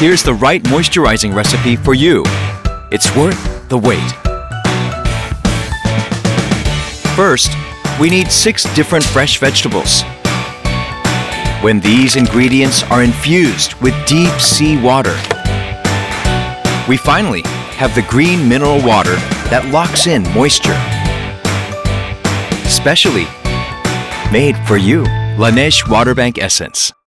Here's the right moisturizing recipe for you. It's worth the wait. First, we need six different fresh vegetables. When these ingredients are infused with deep sea water, we finally have the green mineral water that locks in moisture. Specially made for you, Laneige Waterbank Essence.